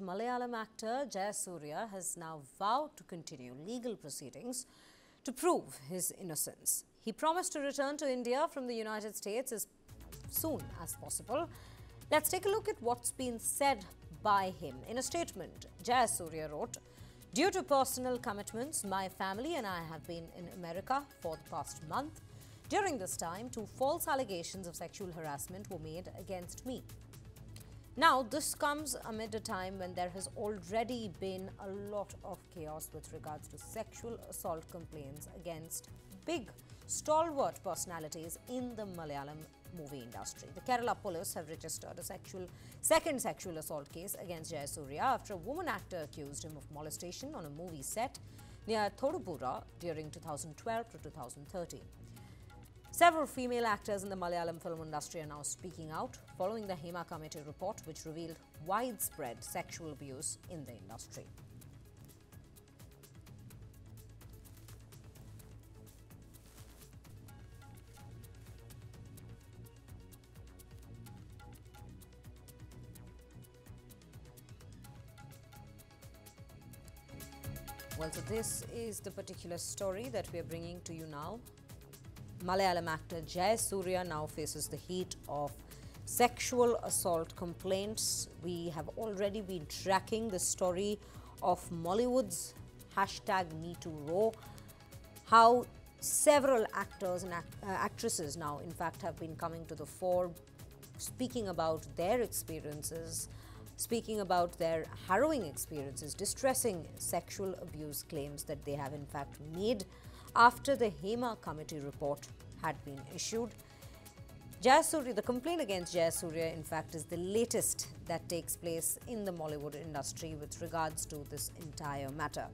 Malayalam actor Jayasurya has now vowed to continue legal proceedings to prove his innocence. He promised to return to India from the United States as soon as possible. Let's take a look at what's been said by him. In a statement, Jayasurya wrote, Due to personal commitments, my family and I have been in America for the past month. During this time, two false allegations of sexual harassment were made against me. Now, this comes amid a time when there has already been a lot of chaos with regards to sexual assault complaints against big, stalwart personalities in the Malayalam movie industry. The Kerala police have registered a sexual second sexual assault case against Jayasurya after a woman actor accused him of molestation on a movie set near Thodupuzha during 2012 to 2013. Several female actors in the Malayalam film industry are now speaking out following the Hema Committee report, which revealed widespread sexual abuse in the industry. Well, so this is the particular story that we are bringing to you now. Malayalam actor Jayasurya now faces the heat of sexual assault complaints. We have already been tracking the story of Mollywood's hashtag MeTooRaw, how several actors and act- uh, actresses now, in fact, have been coming to the fore, speaking about their experiences, speaking about their harrowing experiences, distressing sexual abuse claims that they have, in fact, made after the HEMA committee report had been issued. Jayasurya, the complaint against Jayasurya, in fact, is the latest that takes place in the Mollywood industry with regards to this entire matter.